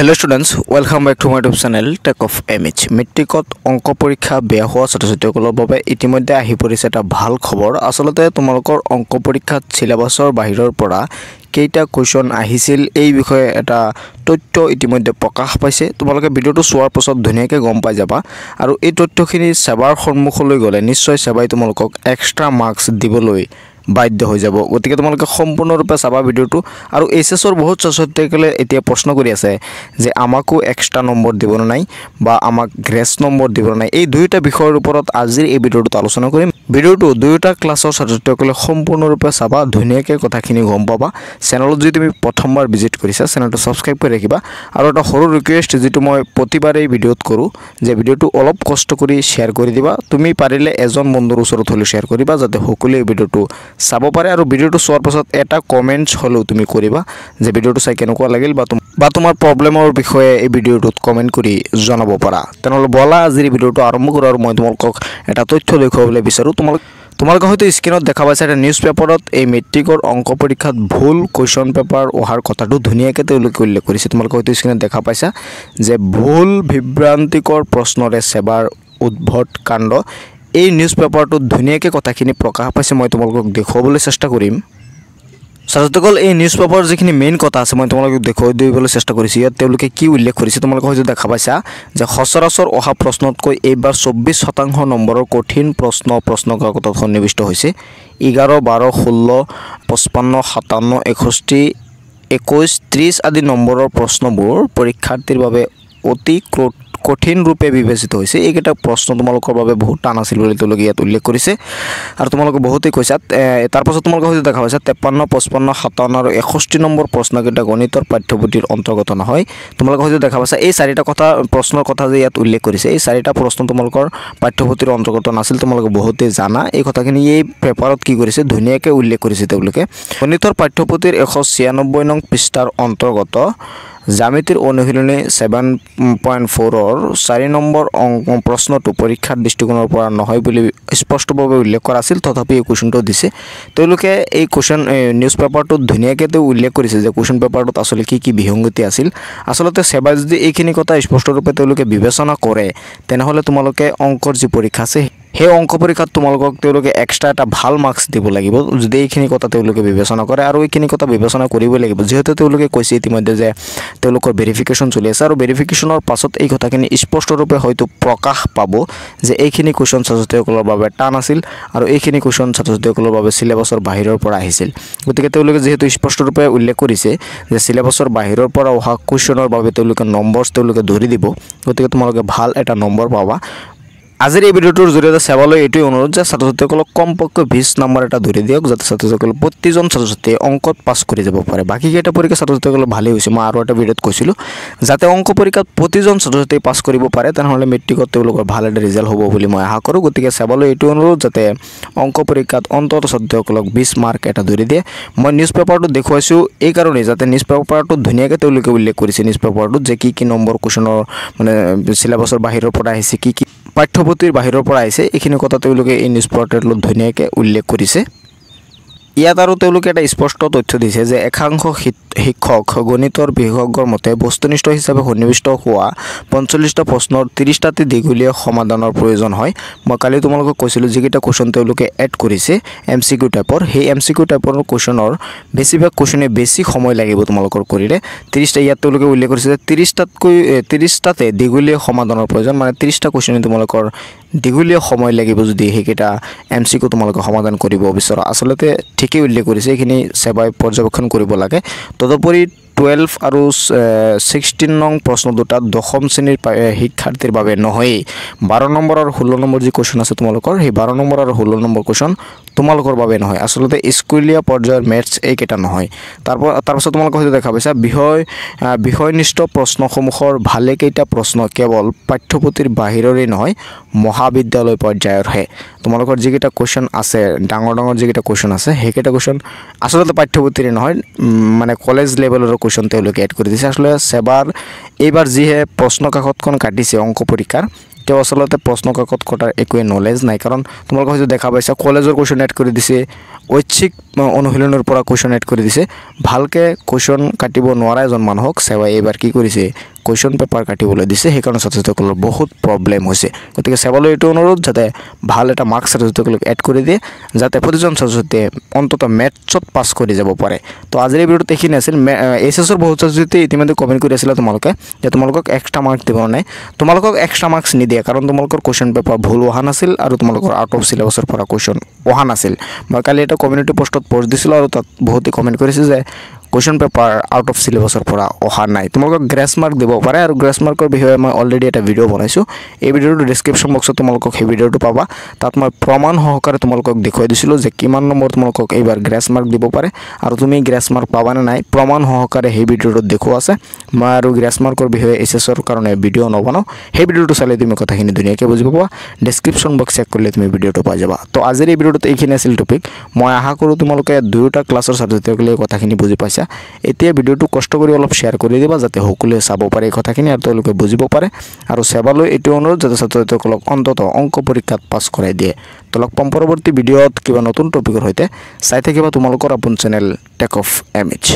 Hello' students welcome back to my YouTube channel tech of M H মেট্ৰিকত অংক পৰীক্ষা বেয়া হোৱা ছাত্ৰ ছাত্ৰীসকলৰ বাবে ইতিমধ্যে আহি পৰিছে এটা ভাল খবৰ। আচলতে তোমালোকৰ অংক পৰীক্ষাত চিলেবাছৰ বাহিৰৰ পৰা কেইটা কুৱেশ্যন আহিছিল এই বিষয়ে এটা তথ্য ইতিমধ্যে প্ৰকাশ পাইছে। তোমালোকে ভিডিঅ'টো চোৱাৰ পাছত ধুনীয়াকৈ গম পাই যাবা। আৰু এই তথ্যখিনি সেৱাৰ সন্মুখলৈ গ'লে নিশ্চয় সেৱাই তোমালোকক এক্সট্ৰা মাৰ্কছ দিবলৈ বাধ্য হৈ যাব। গতিকে তোমালোকে সম্পূৰ্ণৰূপে চাবা ভিডিঅ'টো। আৰু এইচ এছৰ বহুত ছাত্ৰ ছাত্ৰীসকলে এতিয়া প্ৰশ্ন কৰি আছে যে আমাকো এক্সট্ৰা নম্বৰ দিবলৈ নাই বা আমাক গ্ৰেছ নম্বৰ দিবলৈ নাই। এই দুয়োটা বিষয়ৰ ওপৰত আজিৰ এই ভিডিঅ'টোত আলোচনা কৰিম। ভিডিঅ'টো দুয়োটা ক্লাছৰ ছাত্ৰ ছাত্ৰীসকলে সম্পূৰ্ণৰূপে চাবা ধুনীয়াকৈ কথাখিনি গম পাবা। চেনেলত যদি তুমি প্ৰথমবাৰ ভিজিট কৰিছা চেনেলটো ছাবস্ক্ৰাইব কৰি ৰাখিবা। আৰু এটা সৰু ৰিকুৱেষ্ট যিটো মই প্ৰতিবাৰেই ভিডিঅ'ত কৰোঁ যে ভিডিঅ'টো অলপ কষ্ট কৰি শ্বেয়াৰ কৰি দিবা। তুমি পাৰিলে এজন বন্ধুৰ ওচৰত হ'লেও শ্বেয়াৰ কৰিবা যাতে সকলোৱে ভিডিঅ'টো চাব পাৰে। আৰু ভিডিঅ'টো চোৱাৰ পাছত এটা কমেণ্টছ হ'লেও তুমি কৰিবা যে ভিডিঅ'টো চাই কেনেকুৱা লাগিল বা বা তোমাৰ প্ৰব্লেমৰ বিষয়ে এই ভিডিঅ'টোত কমেণ্ট কৰি জনাব পাৰা। তেনেহ'লে বলা আজিৰ ভিডিঅ'টো আৰম্ভ কৰোঁ আৰু মই তোমালোকক এটা তথ্য দেখুৱাবলৈ বিচাৰোঁ। তোমালোক তোমালোকে হয়তো স্ক্ৰীণত দেখা পাইছা এটা নিউজ পেপাৰত এই মেট্ৰিকৰ অংক পৰীক্ষাত ভুল কুৱেশ্যন পেপাৰ অহাৰ কথাটো ধুনীয়াকৈ তেওঁলোকে উল্লেখ কৰিছে। তোমালোকে হয়তো স্ক্ৰীণত দেখা পাইছা যে ভুল বিভ্ৰান্তিকৰ প্ৰশ্নৰে সেৱাৰ উদ্ভট কাণ্ড। এই নিউজ পেপাৰটোত ধুনীয়াকৈ কথাখিনি প্ৰকাশ পাইছে। মই তোমালোকক দেখুৱাবলৈ চেষ্টা কৰিম। ছাত্ৰসকল এই নিউজ পেপাৰৰ যিখিনি মেইন কথা আছে মই তোমালোকক দেখুৱাই দিবলৈ চেষ্টা কৰিছোঁ। ইয়াত তেওঁলোকে কি উল্লেখ কৰিছে তোমালোকে হয়তো দেখা পাইছা যে সচৰাচৰ অহা প্ৰশ্নতকৈ এইবাৰ চৌব্বিছ শতাংশ নম্বৰৰ কঠিন প্ৰশ্ন প্ৰশ্ন কাকতত সন্নিৱিষ্ট হৈছে। এঘাৰ বাৰ ষোল্ল পঁচপন্ন সাতাৱন্ন এষষ্ঠি একৈছ ত্ৰিছ আদি নম্বৰৰ প্ৰশ্নবোৰ পৰীক্ষাৰ্থীৰ বাবে অতি ক্ৰ- কঠিন ৰূপে বিবেচিত হৈছে। এইকেইটা প্ৰশ্ন তোমালোকৰ বাবে বহুত টান আছিল বুলি তেওঁলোকে ইয়াত উল্লেখ কৰিছে। আৰু তোমালোকে বহুতেই কৈছা তাৰপাছত তোমালোকে হয়তো দেখা পাইছা তেপন্ন পঁচপন্ন সাতাৱন্ন আৰু এষষ্ঠি নম্বৰ প্ৰশ্নকেইটা গণিতৰ পাঠ্যপুথিৰ অন্তৰ্গত নহয়। তোমালোকে হয়তো দেখা পাইছা এই চাৰিটা কথা প্ৰশ্নৰ কথা যে ইয়াত উল্লেখ কৰিছে এই চাৰিটা প্ৰশ্ন তোমালোকৰ পাঠ্যপুথিৰ অন্তৰ্গত নাছিল তোমালোকে বহুতেই জানা। এই কথাখিনি এই পেপাৰত কি কৰিছে ধুনীয়াকৈ উল্লেখ কৰিছে তেওঁলোকে। গণিতৰ পাঠ্যপুথিৰ এশ ছিয়ানব্বৈ নং পৃষ্ঠাৰ অন্তৰ্গত জ্যামিতিৰ অনুশীলনী ছেভেন পইণ্ট ফ'ৰৰ চাৰি নম্বৰ অংক প্ৰশ্নটো পৰীক্ষাৰ দৃষ্টিকোণৰ পৰা নহয় বুলি স্পষ্টভাৱে উল্লেখ কৰা আছিল তথাপি এই কুৱেশ্যনটো দিছে। তেওঁলোকে এই কুৱেশ্যন নিউজ পেপাৰটোত ধুনীয়াকৈ তেওঁ উল্লেখ কৰিছে যে কুৱেশ্যন পেপাৰটোত আচলতে কি কি বিসংগতি আছিল। আচলতে সেৱাই যদি এইখিনি কথা স্পষ্টৰূপে তেওঁলোকে বিবেচনা কৰে তেনেহ'লে তোমালোকে অংকৰ যি পৰীক্ষা আছে সেই অংক পৰীক্ষাত তোমালোকক তেওঁলোকে এক্সট্ৰা এটা ভাল মাৰ্কছ দিব লাগিব। যদি এইখিনি কথা তেওঁলোকে বিবেচনা কৰে আৰু এইখিনি কথা বিবেচনা কৰিবই লাগিব। যিহেতু তেওঁলোকে কৈছে ইতিমধ্যে যে তেওঁলোকৰ ভেৰিফিকেশ্যন চলি আছে আৰু ভেৰিফিকেশ্যনৰ পাছত এই কথাখিনি স্পষ্টৰূপে হয়তো প্ৰকাশ পাব যে এইখিনি কুৱেশ্যন ছাত্ৰ ছাত্ৰীসকলৰ বাবে টান আছিল আৰু এইখিনি কুৱেশ্যন ছাত্ৰ ছাত্ৰীসকলৰ বাবে চিলেবাছৰ বাহিৰৰ পৰা আহিছিল। গতিকে তেওঁলোকে যিহেতু স্পষ্টৰূপে উল্লেখ কৰিছে যে চিলেবাছৰ বাহিৰৰ পৰা অহা কুৱেশ্যনৰ বাবে তেওঁলোকে নম্বৰছ তেওঁলোকে ধৰি দিব। গতিকে তোমালোকে ভাল এটা নম্বৰ পাবা। আজিৰ এই ভিডিঅ'টোৰ জৰিয়তে চাবলৈ এইটোৱে অনুৰোধ যে ছাত্ৰ ছাত্ৰীসকলক কমপক্ষে বিছ নম্বৰ এটা ধৰি দিয়ক যাতে ছাত্ৰ ছাত্ৰীসকল প্ৰতিজন ছাত্ৰ ছাত্ৰীয়ে অংকত পাছ কৰি যাব পাৰে। বাকীকেইটা পৰীক্ষা ছাত্ৰ ছাত্ৰীসকলৰ ভালেই হৈছে মই আৰু এটা ভিডিঅ'ত কৈছিলোঁ। যাতে অংক পৰীক্ষাত প্ৰতিজন ছাত্ৰ ছাত্ৰীয়ে পাছ কৰিব পাৰে তেনেহ'লে মেট্ৰিকত তেওঁলোকৰ ভাল এটা ৰিজাল্ট হ'ব বুলি মই আশা কৰোঁ। গতিকে চাবলৈ এইটো অনুৰোধ যাতে অংক পৰীক্ষাত অন্তত ছাত্ৰীসকলক বিছ মাৰ্ক এটা ধৰি দিয়ে। মই নিউজ পেপাৰটো দেখুৱাইছোঁ এইকাৰণেই যাতে নিউজ পেপাৰটোত ধুনীয়াকৈ তেওঁলোকে উল্লেখ কৰিছে। নিউজ পেপাৰটোত যে কি কি নম্বৰ কুৱেশ্যনৰ মানে চিলেবাছৰ বাহিৰৰ পৰা আহিছে কি কি পাঠ্যপুথিৰ বাহিৰৰ পৰা আহিছে। এইখিনি কথা তেওঁলোকে এই নিউজ পৰ্টেলত ধুনীয়াকৈ উল্লেখ কৰিছে। ইয়াত আৰু তেওঁলোকে এটা স্পষ্ট তথ্য দিছে যে একাংশ শিক্ষক গণিতৰ বিশেষজ্ঞৰ মতে বস্তুনিষ্ঠ হিচাপে সন্নিৱিষ্ট হোৱা পঞ্চল্লিছটা প্ৰশ্নৰ ত্ৰিছটাতে দীঘলীয়া সমাধানৰ প্ৰয়োজন হয়। মই কালি তোমালোকক কৈছিলোঁ যিকেইটা কুৱেশ্যন তেওঁলোকে এড কৰিছে এম চি কিউ টাইপৰ সেই এম চি কিউ টাইপৰ কুৱেশ্যনৰ বেছিভাগ কুৱেশ্যনে বেছি সময় লাগিব তোমালোকৰ কৰিলে ত্ৰিছটা ইয়াত তেওঁলোকে উল্লেখ কৰিছে যে ত্ৰিছটাতকৈ ত্ৰিছটাতে দীঘলীয়া সমাধানৰ প্ৰয়োজন মানে ত্ৰিছটা কুৱেশ্যনে তোমালোকৰ দীঘলীয়া সময় লাগিব যদি সেইকেইটা এম চি কিউ তোমালোকে সমাধান কৰিব বিচৰা। আচলতে ঠিকেই উল্লেখ কৰিছে এইখিনি সেৱাই পৰ্যবেক্ষণ কৰিব লাগে। তদুপৰি টুৱেলভ আৰু ছিক্সটিন নং প্ৰশ্ন দুটা দশম শ্ৰেণীৰ শিক্ষাৰ্থীৰ বাবে নহয়েই। বাৰ নম্বৰ আৰু ষোল্ল নম্বৰ যি কুৱেশ্যন আছে তোমালোকৰ সেই বাৰ নম্বৰ আৰু ষোল্ল নম্বৰ কুৱেশ্যন তোমালোকৰ বাবে নহয়। আচলতে স্কুলীয়া পৰ্যায়ৰ মেথছ এইকেইটা নহয়। তাৰপৰা তাৰপাছত তোমালোকে হয়তো দেখা পাইছা। বিষয় বিষয়নিষ্ঠ প্ৰশ্নসমূহৰ ভালেকেইটা প্ৰশ্ন কেৱল পাঠ্যপুথিৰ বাহিৰৰেই নহয় মহাবিদ্যালয় পৰ্যায়ৰহে। তোমালোকৰ যিকেইটা কুৱেশ্যন আছে ডাঙৰ ডাঙৰ যিকেইটা কুৱেশ্যন আছে সেইকেইটা কুৱেশ্যন আচলতে পাঠ্যপুথিৰে নহয় মানে কলেজ লেভেলৰ কুৱেশ্যন তেওঁলোকে এড কৰি দিছে। আচলতে সেবাৰ এইবাৰ যিহে প্ৰশ্ন কাকতখন কাটিছে অংক পৰীক্ষাৰ তেওঁ আচলতে প্ৰশ্ন কাকত কটাৰ একোৱে নলেজ নাই। কাৰণ তোমালোকে হয়তো দেখা পাইছা কলেজৰ কুৱেশ্যন এড কৰি দিছে ঐচ্ছিক অনুশীলনৰ পৰা কুৱেশ্যন এড কৰি দিছে। ভালকৈ কুৱেশ্যন কাটিব নোৱাৰা এজন মানুহক চেৱাই এইবাৰ কি কৰিছে? কুৱেশ্যন পেপাৰ কাটিবলৈ দিছে সেইকাৰণে ছাত্ৰ ছাত্ৰীসকলৰ বহুত প্ৰব্লেম হৈছে। গতিকে চেৱালৈ এইটো অনুৰোধ যাতে ভাল এটা মাৰ্কছ ছাত্ৰ ছাত্ৰীসকলক এড কৰি দিয়ে যাতে প্ৰতিজন ছাত্ৰ ছাত্ৰীয়ে অন্ততঃ মেথছত পাছ কৰি যাব পাৰে। তো আজিৰ এই ভিডিঅ'টোত এইখিনি আছিল। এইচ এছৰ বহুত ছাত্ৰ ছাত্ৰীয়ে ইতিমধ্যে কমেণ্ট কৰি আছিলে তোমালোকে যে তোমালোকক এক্সট্ৰা মাৰ্কছ দিব নাই। তোমালোকক এক্সট্ৰা মাৰ্কছ নিদিয়ে কাৰণ তোমালোকৰ কুৱেশ্যন পেপাৰ ভুল অহা নাছিল আৰু তোমালোকৰ আউট অফ চিলেবাছৰ পৰা কুৱেশ্যন অহা নাছিল। মই কালি এটা কমিউনিটি পোষ্টত পষ্ট দিছিলোঁ আৰু তাত বহুতে কমেণ্ট কৰিছে যে কুৱেশ্যন পেপাৰ আউট অফ চিলেবাছৰ পৰা অহা নাই। তোমালোকক গ্ৰেছ মাৰ্ক দিব পাৰে আৰু গ্ৰেছ মাৰ্কৰ বিষয়ে মই অলৰেডি এটা ভিডিঅ' বনাইছোঁ। এই ভিডিঅ'টো ডিছক্ৰিপশ্যন বক্সত তোমালোকক সেই ভিডিঅ'টো পাবা। তাত মই প্ৰমাণ সহকাৰে তোমালোকক দেখুৱাই দিছিলোঁ যে কিমান নম্বৰ তোমালোকক এইবাৰ গ্ৰেছ মাৰ্ক দিব পাৰে। আৰু তুমি গ্ৰেছ মাৰ্ক পাবানে নাই প্ৰমাণ সহকাৰে সেই ভিডিঅ'টোত দেখুওৱা আছে। মই আৰু গ্ৰেছ মাৰ্কৰ বিষয়ে এইচ এছৰ কাৰণে ভিডিঅ' নবনাওঁ। সেই ভিডিঅ'টো চালে তুমি কথাখিনি ধুনীয়াকৈ বুজি পাবা। ডিছক্ৰিপশ্যন বক্স চেক কৰিলে তুমি ভিডিঅ'টো পাই যাবা। তো আজিৰ এই ভিডিঅ'টোত এইখিনি আছিল টপিক মই আশা কৰোঁ তোমালোকে দুয়োটা ক্লাছৰ ছাত্ৰীসকলে এই কথাখিনি বুজি পাইছা। এতিয়া ভিডিঅ'টো কষ্ট কৰি অলপ শ্বেয়াৰ কৰি দিবা যাতে সকলোৱে চাব পাৰে এই কথাখিনি আৰু তেওঁলোকে বুজিব পাৰে। আৰু চেবালৈ এইটো অনুৰোধ যাতে ছাত্ৰ ছাত্ৰীসকলক অন্ততঃ অংক পৰীক্ষাত পাছ কৰাই দিয়ে। তো লগ পাম পৰৱৰ্তী ভিডিঅ'ত কিবা নতুন টপিকৰ সৈতে। চাই থাকিবা তোমালোকৰ আপোন channel tech of M H